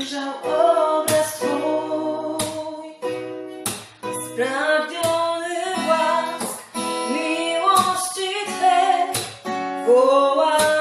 ujrzał obraz Twój. Sprawdziony łask miłości Twej woła.